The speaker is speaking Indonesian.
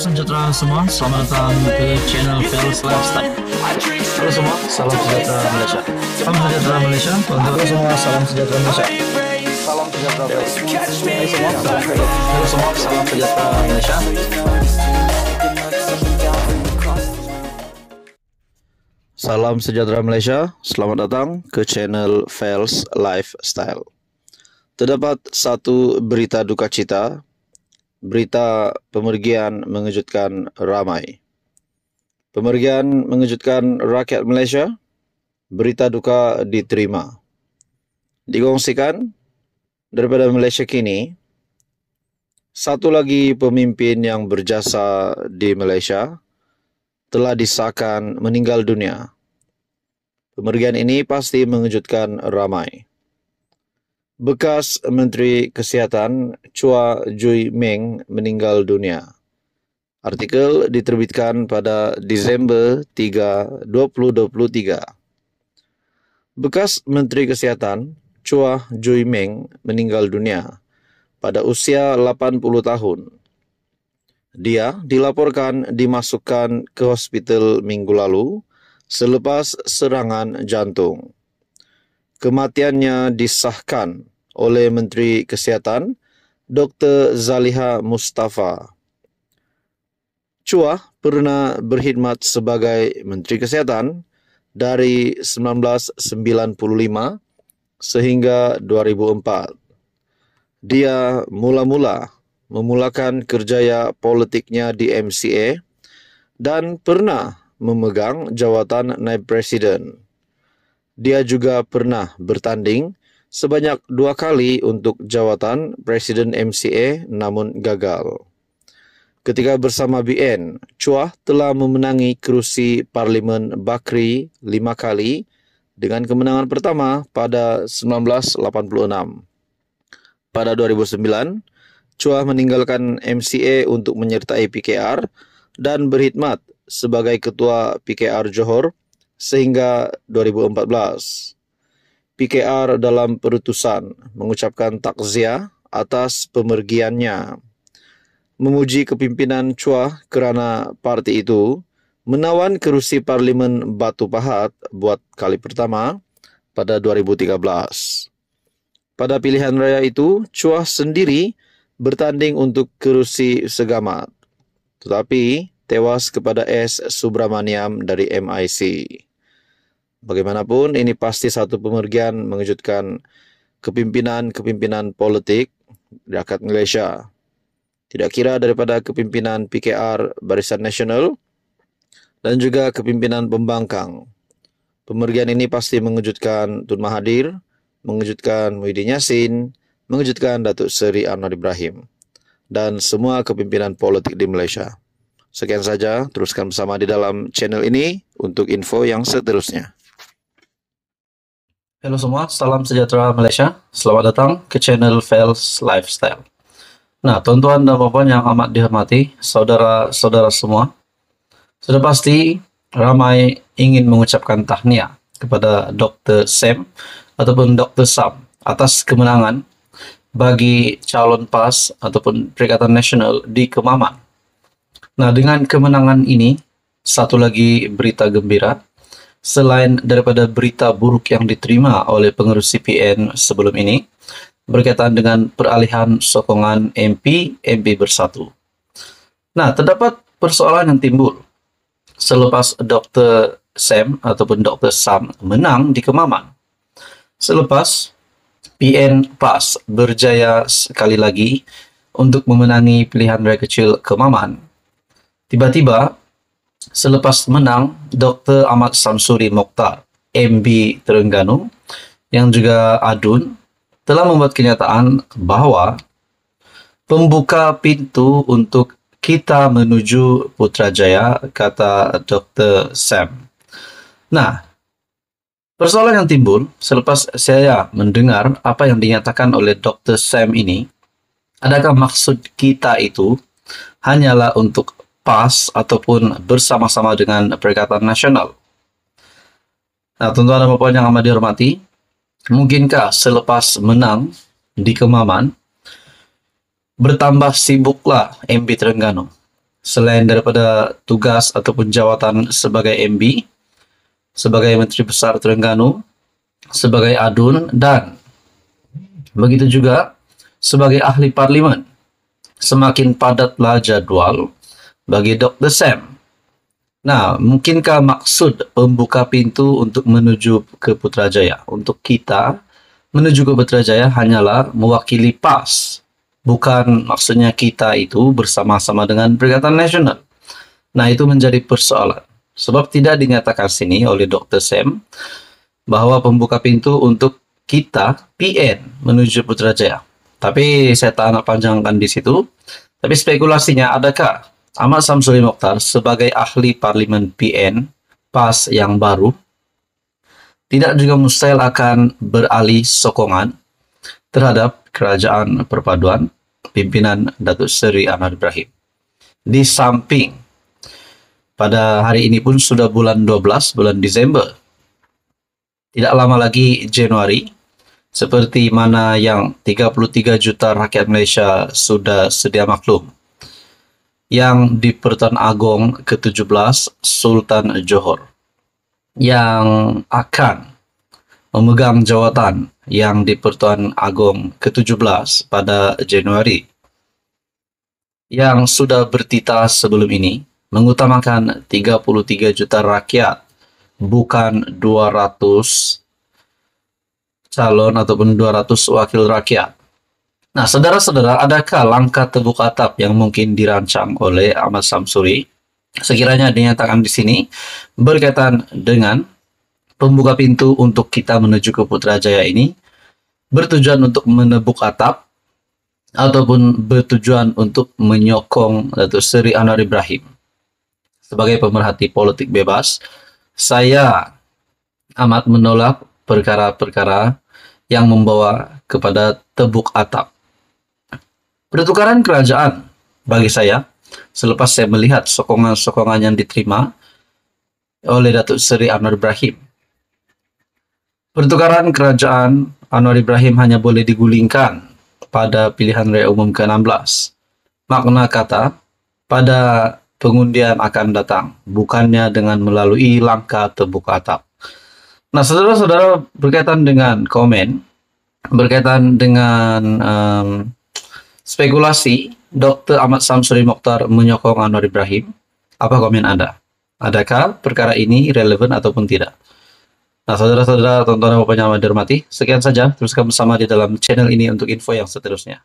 sejahtera semua, selamat datang ke channel Fearless Lifestyle. Halo semua, salam sejahtera Malaysia. Salam sejahtera Malaysia. Untuk semua, salam sejahtera Malaysia. Salam sejahtera Malaysia. Halo semua, salam sejahtera Malaysia. Salam sejahtera Malaysia, selamat datang ke channel Fels Lifestyle. Terdapat satu berita duka cita, berita pemergian mengejutkan ramai. Pemergian mengejutkan rakyat Malaysia, berita duka diterima. Dikongsikan daripada Malaysia kini, satu lagi pemimpin yang berjasa di Malaysia telah disahkan meninggal dunia. Pemergian ini pasti mengejutkan ramai. Bekas Menteri Kesihatan Chua Jui Meng meninggal dunia. Artikel diterbitkan pada Disember 3, 2023. Bekas Menteri Kesihatan Chua Jui Meng meninggal dunia pada usia 80 tahun. Dia dilaporkan dimasukkan ke hospital minggu lalu selepas serangan jantung. Kematiannya disahkan oleh Menteri Kesihatan Dr. Zaliha Mustafa. Chua pernah berkhidmat sebagai Menteri Kesihatan dari 1995 sehingga 2004. Dia mula-mula memulakan kerjaya politiknya di MCA dan pernah memegang jawatan naib presiden. Dia juga pernah bertanding sebanyak dua kali untuk jawatan presiden MCA namun gagal. Ketika bersama BN, Chua telah memenangi kerusi Parlimen Bakri lima kali dengan kemenangan pertama pada 1986. Pada 2009, Chua meninggalkan MCA untuk menyertai PKR dan berkhidmat sebagai ketua PKR Johor sehingga 2014. PKR dalam perutusan mengucapkan takziah atas pemergiannya. Memuji kepimpinan Chua kerana parti itu menawan kerusi Parlimen Batu Pahat buat kali pertama pada 2013. Pada pilihan raya itu, Chua sendiri bertanding untuk kerusi segamat. Tetapi tewas kepada S. Subramaniam dari MIC. Bagaimanapun, ini pasti satu pemergian mengejutkan kepimpinan-kepimpinan politik rakyat Malaysia. Tidak kira daripada kepimpinan PKR Barisan Nasional dan juga kepimpinan pembangkang. Pemergian ini pasti mengejutkan Tun Mahathir, mengejutkan Muhyiddin Yassin, mengejutkan Datuk Seri Anwar Ibrahim dan semua kepimpinan politik di Malaysia. Sekian saja, teruskan bersama di dalam channel ini untuk info yang seterusnya. Halo semua, salam sejahtera Malaysia. Selamat datang ke channel Fels Lifestyle. Nah, tuan-tuan dan puan yang amat dihormati, saudara-saudara semua, sudah pasti ramai ingin mengucapkan tahniah kepada Dr. Sam ataupun Dr. Sam atas kemenangan bagi calon PAS ataupun Perikatan Nasional di Kemaman. Nah, dengan kemenangan ini, satu lagi berita gembira, selain daripada berita buruk yang diterima oleh pengurus CPN sebelum ini, berkaitan dengan peralihan sokongan MP, MP bersatu. Nah, terdapat persoalan yang timbul selepas Dr. Sam ataupun Dr. Sam menang di Kemaman. Selepas PN PAS berjaya sekali lagi untuk memenangi pilihan raya kecil Kemaman. Tiba-tiba, selepas menang, Dr. Ahmad Samsuri Mokhtar, MB Terengganu, yang juga adun, telah membuat kenyataan bahwa pembuka pintu untuk kita menuju Putrajaya, kata Dr. Sam. Nah, Persoalan yang timbul selepas saya mendengar apa yang dinyatakan oleh Dr. Sam ini, adakah maksud kita itu hanyalah untuk PAS ataupun bersama-sama dengan Perikatan Nasional? Nah, tuan-tuan dan puan yang amat dihormati, mungkinkah selepas menang di Kemaman, bertambah sibuklah MB Terengganu selain daripada tugas ataupun jawatan sebagai MB, sebagai Menteri Besar Terengganu, sebagai adun dan begitu juga sebagai ahli parlimen. Semakin padatlah jadwal bagi Dr. Sam. Nah, mungkinkah maksud pembuka pintu untuk menuju ke Putrajaya? Untuk kita menuju ke Putrajaya hanyalah mewakili PAS. Bukan maksudnya kita itu bersama-sama dengan Perikatan Nasional. Nah, itu menjadi persoalan. Sebab tidak dinyatakan sini oleh Dr. Sam bahwa pembuka pintu untuk kita PN menuju Putrajaya. Tapi saya tak nak panjangkan di situ. Tapi spekulasinya adakah Ahmad Samsuri Mokhtar sebagai ahli parlimen PN PAS yang baru tidak juga mustahil akan beralih sokongan terhadap kerajaan perpaduan pimpinan Datuk Seri Anwar Ibrahim. Di samping pada hari ini pun sudah bulan 12, bulan Desember. Tidak lama lagi Januari, seperti mana yang 33 juta rakyat Malaysia sudah sedia maklum. Yang di Pertuan Agong ke-17 Sultan Johor yang akan memegang jawatan yang di Pertuan Agong ke-17 pada Januari yang sudah bertita sebelum ini mengutamakan 33 juta rakyat bukan 200 calon ataupun 200 wakil rakyat. Nah, saudara-saudara, adakah langkah tebuk atap yang mungkin dirancang oleh Ahmad Samsuri? Sekiranya dinyatakan di sini berkaitan dengan pembuka pintu untuk kita menuju ke Putrajaya ini bertujuan untuk menebuk atap ataupun bertujuan untuk menyokong Datuk Seri Anwar Ibrahim sebagai pemerhati politik bebas. Saya amat menolak perkara-perkara yang membawa kepada tebuk atap. Pertukaran kerajaan bagi saya, selepas saya melihat sokongan-sokongan yang diterima oleh Datuk Seri Anwar Ibrahim. Pertukaran kerajaan Anwar Ibrahim hanya boleh digulingkan pada pilihan raya umum ke-16. Makna kata, pada pengundian akan datang, bukannya dengan melalui langkah tebuk atap. Nah, saudara-saudara berkaitan dengan komen, berkaitan dengan um, spekulasi Dr. Ahmad Samsuri Mokhtar menyokong Anwar Ibrahim, apa komen Anda? Adakah perkara ini relevan ataupun tidak? Nah, saudara-saudara, tonton dan bapak yang dihormati, sekian saja. Teruskan bersama di dalam channel ini untuk info yang seterusnya.